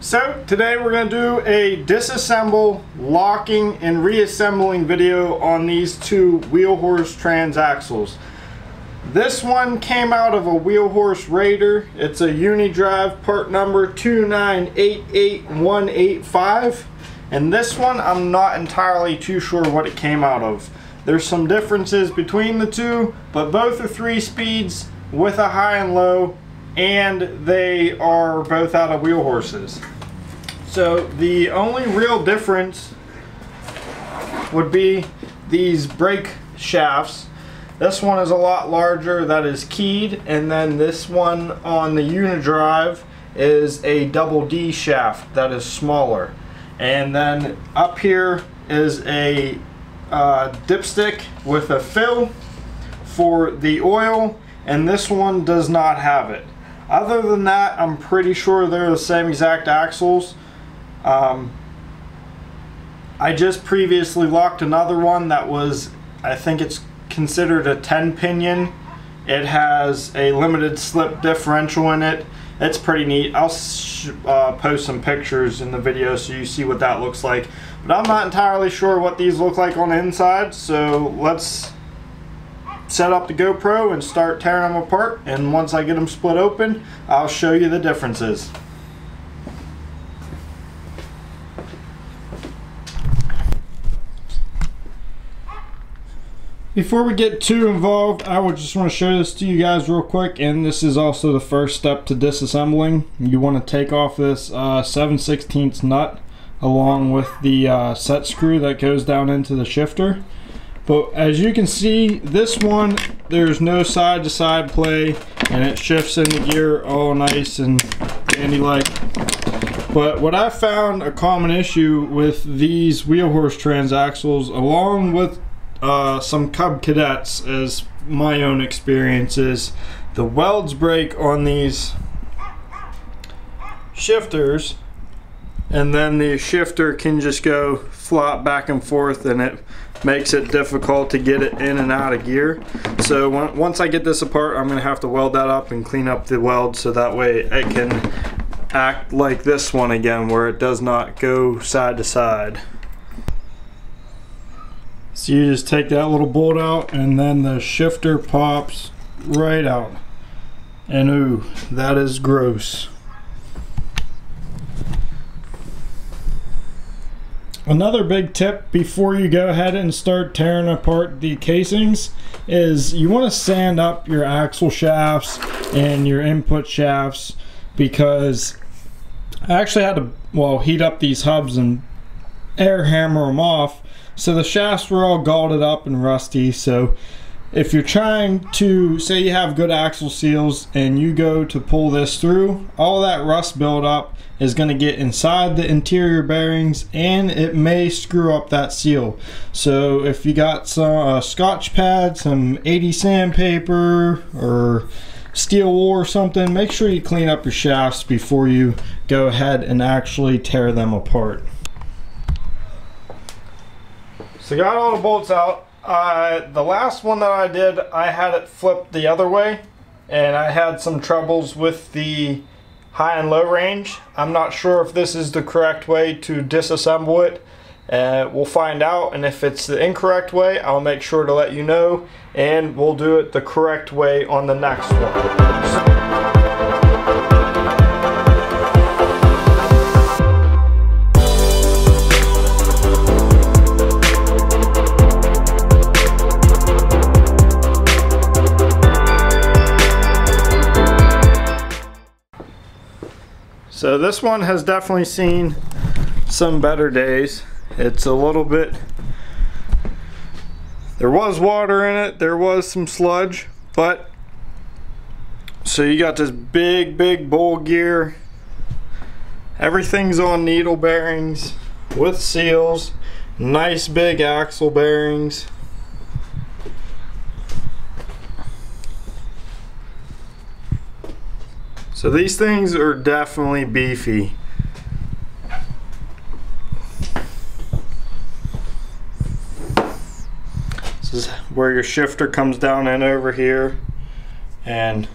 So today we're going to do a disassemble, locking, and reassembling video on these two Wheelhorse transaxles. This one came out of a Wheelhorse Raider. It's a Unidrive part number 2988185. And this one I'm not entirely too sure what it came out of. There's some differences between the two, but both are three speeds with a high and low and they are both out of wheel horses. So the only real difference would be these brake shafts. This one is a lot larger that is keyed and then this one on the Unidrive is a double D shaft that is smaller. And then up here is a uh, dipstick with a fill for the oil and this one does not have it. Other than that, I'm pretty sure they're the same exact axles. Um, I just previously locked another one that was, I think it's considered a 10 pinion. It has a limited slip differential in it. It's pretty neat. I'll uh, post some pictures in the video so you see what that looks like. But I'm not entirely sure what these look like on the inside, so let's set up the GoPro and start tearing them apart and once I get them split open I'll show you the differences. Before we get too involved, I would just want to show this to you guys real quick, and this is also the first step to disassembling. You want to take off this uh, 7 16 nut along with the uh, set screw that goes down into the shifter. But as you can see, this one, there's no side to side play and it shifts into gear all nice and dandy like. But what I found a common issue with these Wheelhorse transaxles along with uh, some Cub Cadets as my own experiences, the welds break on these shifters and then the shifter can just go flop back and forth and it makes it difficult to get it in and out of gear. So once I get this apart, I'm gonna have to weld that up and clean up the weld so that way it can act like this one again where it does not go side to side. So you just take that little bolt out and then the shifter pops right out. And ooh, that is gross. Another big tip before you go ahead and start tearing apart the casings is you want to sand up your axle shafts and your input shafts because I actually had to well heat up these hubs and air hammer them off so the shafts were all galled up and rusty so if you're trying to say you have good axle seals and you go to pull this through all that rust buildup is going to get inside the interior bearings and it may screw up that seal. So if you got some uh, scotch pad some 80 sandpaper or steel wool or something make sure you clean up your shafts before you go ahead and actually tear them apart so got all the bolts out uh, the last one that I did, I had it flipped the other way, and I had some troubles with the high and low range. I'm not sure if this is the correct way to disassemble it. Uh, we'll find out, and if it's the incorrect way, I'll make sure to let you know, and we'll do it the correct way on the next one. So this one has definitely seen some better days. It's a little bit, there was water in it, there was some sludge, but so you got this big, big bull gear. Everything's on needle bearings with seals, nice big axle bearings. So these things are definitely beefy. This is where your shifter comes down in over here and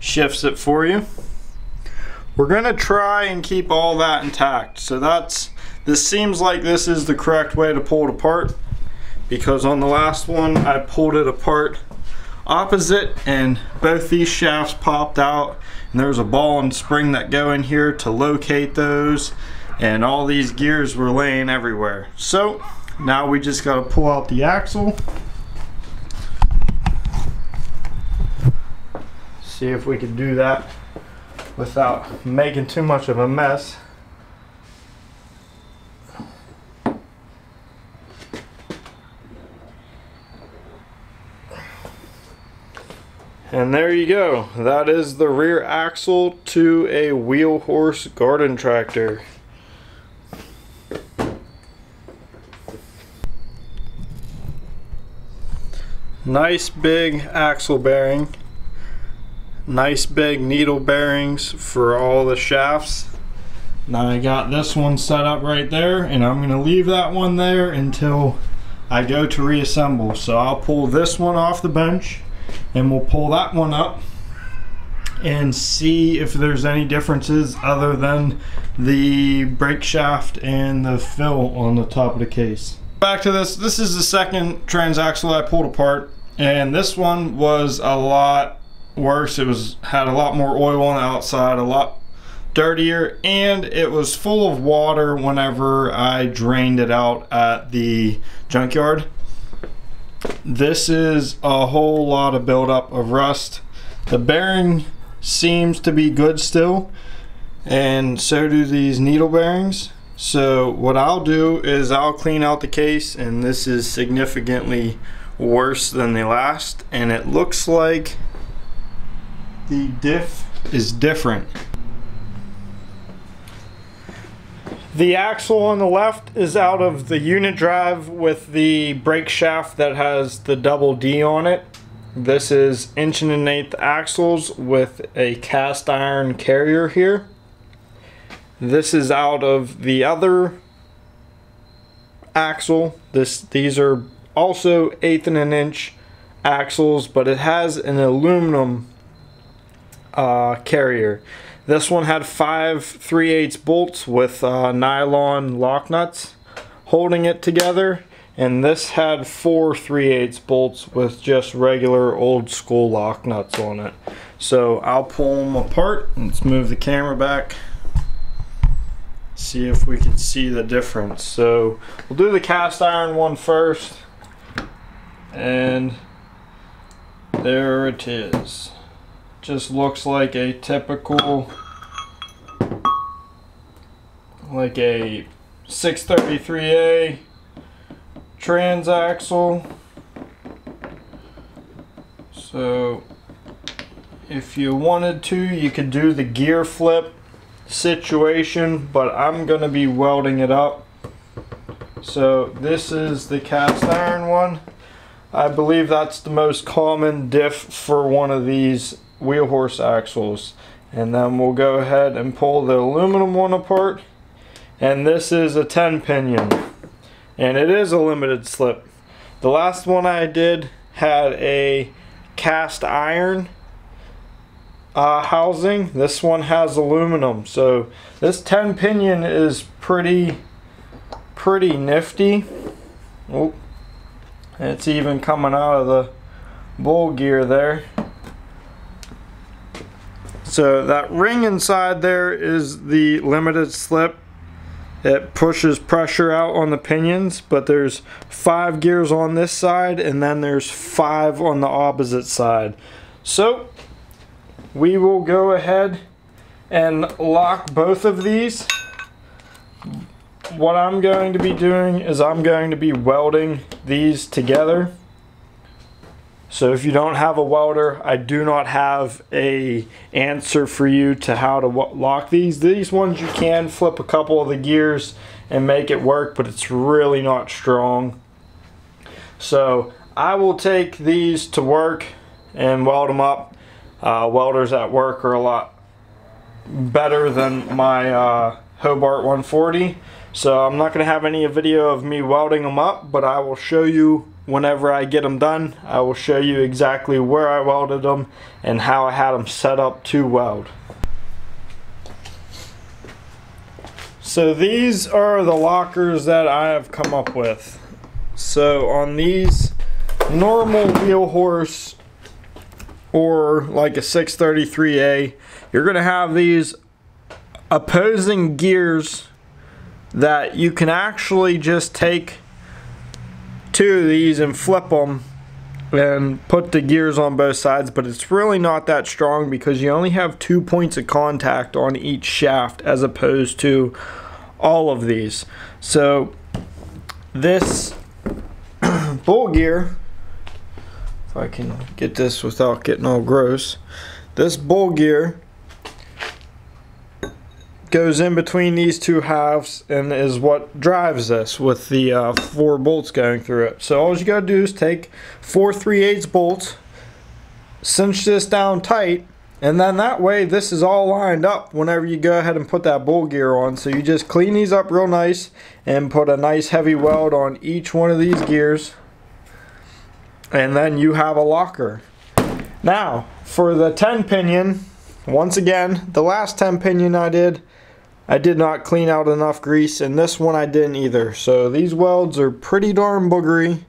shifts it for you. We're gonna try and keep all that intact. So that's, this seems like this is the correct way to pull it apart because on the last one I pulled it apart opposite and both these shafts popped out and there's a ball and spring that go in here to locate those and all these gears were laying everywhere. So now we just got to pull out the axle. See if we can do that without making too much of a mess. And there you go. That is the rear axle to a wheel horse garden tractor. Nice big axle bearing. Nice big needle bearings for all the shafts. Now I got this one set up right there and I'm going to leave that one there until I go to reassemble. So I'll pull this one off the bench and we'll pull that one up and see if there's any differences other than the brake shaft and the fill on the top of the case. Back to this, this is the second transaxle I pulled apart and this one was a lot worse. It was had a lot more oil on the outside, a lot dirtier, and it was full of water whenever I drained it out at the junkyard. This is a whole lot of buildup of rust. The bearing seems to be good still, and so do these needle bearings. So what I'll do is I'll clean out the case, and this is significantly worse than the last, and it looks like the diff is different. The axle on the left is out of the Unidrive with the brake shaft that has the double D on it. This is inch and an eighth axles with a cast iron carrier here. This is out of the other axle. This These are also eighth and an inch axles, but it has an aluminum uh, carrier. This one had five 3 8 bolts with uh, nylon lock nuts holding it together and this had four 3 8 bolts with just regular old school lock nuts on it. So I'll pull them apart. Let's move the camera back. See if we can see the difference. So we'll do the cast iron one first. And there it is just looks like a typical like a 633A transaxle. So if you wanted to you could do the gear flip situation but I'm gonna be welding it up. So this is the cast iron one. I believe that's the most common diff for one of these wheel horse axles. And then we'll go ahead and pull the aluminum one apart. And this is a 10 pinion. And it is a limited slip. The last one I did had a cast iron uh, housing. This one has aluminum. So this 10 pinion is pretty pretty nifty. Oh, it's even coming out of the bull gear there so that ring inside there is the limited slip. It pushes pressure out on the pinions, but there's five gears on this side and then there's five on the opposite side. So we will go ahead and lock both of these. What I'm going to be doing is I'm going to be welding these together. So if you don't have a welder, I do not have a answer for you to how to lock these. These ones you can flip a couple of the gears and make it work, but it's really not strong. So I will take these to work and weld them up. Uh, welders at work are a lot better than my uh, Hobart 140. So I'm not going to have any video of me welding them up, but I will show you whenever I get them done. I will show you exactly where I welded them and how I had them set up to weld. So these are the lockers that I have come up with. So on these normal wheel horse or like a 633A, you're going to have these opposing gears that you can actually just take two of these and flip them and put the gears on both sides but it's really not that strong because you only have two points of contact on each shaft as opposed to all of these. So this bull gear if I can get this without getting all gross this bull gear goes in between these two halves and is what drives this with the uh, four bolts going through it. So all you gotta do is take four 3 8 bolts, cinch this down tight, and then that way this is all lined up whenever you go ahead and put that bull gear on. So you just clean these up real nice and put a nice heavy weld on each one of these gears. And then you have a locker. Now, for the 10 pinion, once again, the last 10 pinion I did, I did not clean out enough grease and this one I didn't either. So these welds are pretty darn boogery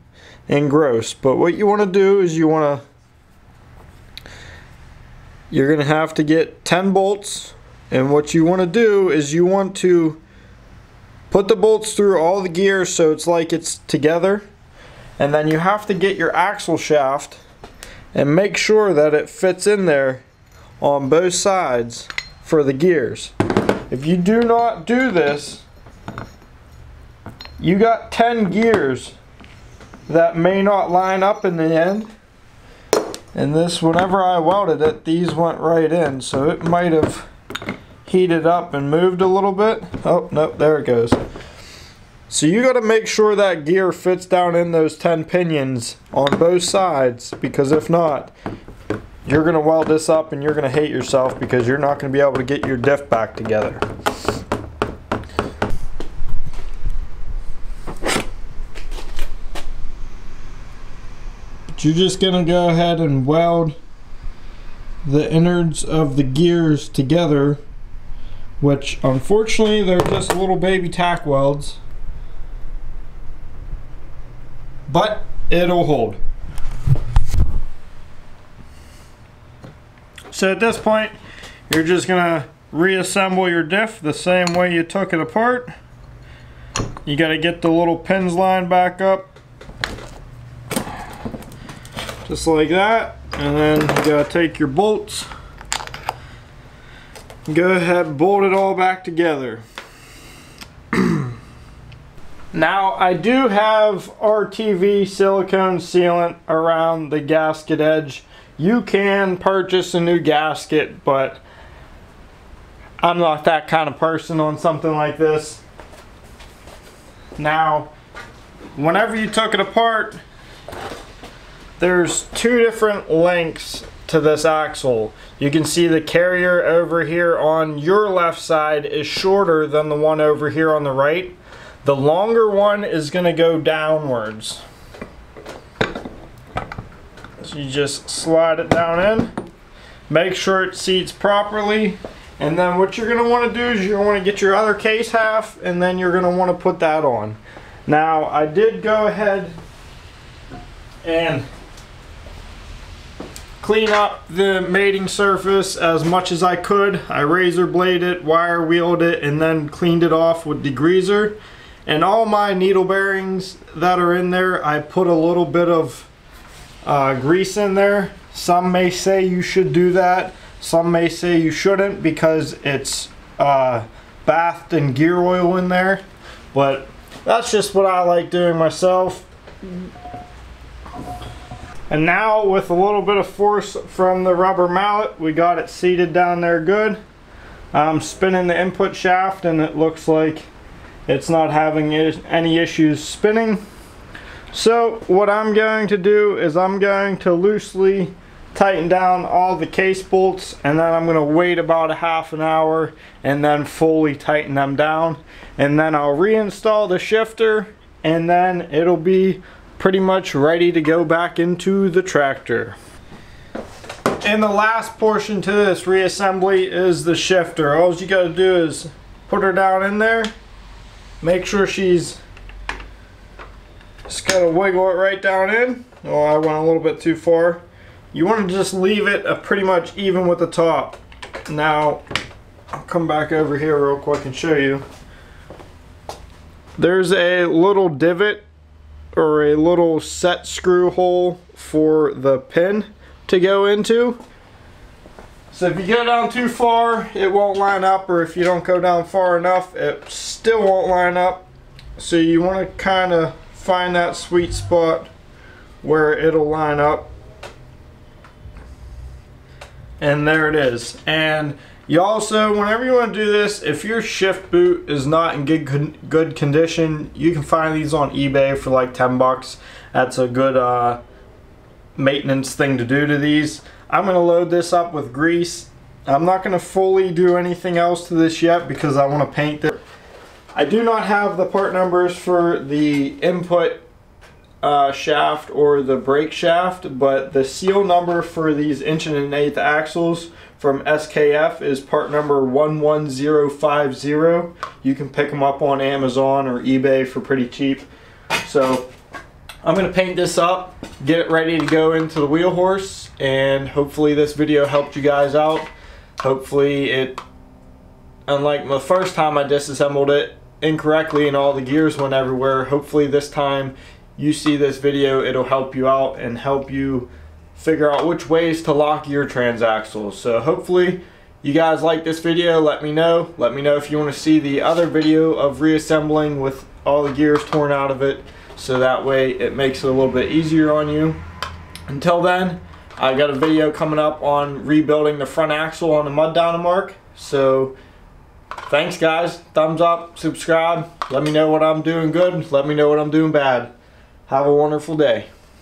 and gross. But what you want to do is you want to, you're going to have to get 10 bolts. And what you want to do is you want to put the bolts through all the gears so it's like it's together. And then you have to get your axle shaft and make sure that it fits in there on both sides for the gears. If you do not do this, you got 10 gears that may not line up in the end. And this, whenever I welded it, these went right in. So it might have heated up and moved a little bit. Oh, nope, there it goes. So you got to make sure that gear fits down in those 10 pinions on both sides because if not, you're going to weld this up and you're going to hate yourself because you're not going to be able to get your diff back together. But you're just going to go ahead and weld the innards of the gears together which unfortunately they're just little baby tack welds but it'll hold. So at this point, you're just gonna reassemble your diff the same way you took it apart. You gotta get the little pins lined back up. Just like that. And then you gotta take your bolts. Go ahead bolt it all back together. now I do have RTV silicone sealant around the gasket edge you can purchase a new gasket, but I'm not that kind of person on something like this. Now, whenever you took it apart, there's two different lengths to this axle. You can see the carrier over here on your left side is shorter than the one over here on the right. The longer one is going to go downwards. You just slide it down in, make sure it seats properly, and then what you're going to want to do is you're want to get your other case half, and then you're going to want to put that on. Now, I did go ahead and clean up the mating surface as much as I could. I razor bladed it, wire wheeled it, and then cleaned it off with degreaser. And all my needle bearings that are in there, I put a little bit of uh, grease in there. Some may say you should do that. Some may say you shouldn't because it's uh, bathed in gear oil in there. But that's just what I like doing myself. And now with a little bit of force from the rubber mallet, we got it seated down there good. I'm spinning the input shaft and it looks like it's not having any issues spinning. So what I'm going to do is I'm going to loosely tighten down all the case bolts and then I'm going to wait about a half an hour and then fully tighten them down and then I'll reinstall the shifter and then it'll be pretty much ready to go back into the tractor. And the last portion to this reassembly is the shifter. All you gotta do is put her down in there, make sure she's just gotta wiggle it right down in. Oh, I went a little bit too far. You want to just leave it uh, pretty much even with the top. Now, I'll come back over here real quick and show you. There's a little divot or a little set screw hole for the pin to go into. So if you go down too far, it won't line up, or if you don't go down far enough, it still won't line up. So you want to kind of find that sweet spot where it'll line up. And there it is. And you also, whenever you want to do this, if your shift boot is not in good good condition, you can find these on eBay for like 10 bucks. That's a good uh, maintenance thing to do to these. I'm going to load this up with grease. I'm not going to fully do anything else to this yet because I want to paint it. I do not have the part numbers for the input uh, shaft or the brake shaft, but the seal number for these inch and an eighth axles from SKF is part number 11050. You can pick them up on Amazon or eBay for pretty cheap. So I'm going to paint this up, get it ready to go into the wheel horse, and hopefully this video helped you guys out. Hopefully it, unlike the first time I disassembled it incorrectly and all the gears went everywhere, hopefully this time you see this video, it'll help you out and help you figure out which ways to lock your transaxles. So hopefully you guys like this video, let me know. Let me know if you want to see the other video of reassembling with all the gears torn out of it so that way it makes it a little bit easier on you. Until then, I got a video coming up on rebuilding the front axle on the mud Dynamark. So thanks guys, thumbs up, subscribe, let me know what I'm doing good, let me know what I'm doing bad. Have a wonderful day.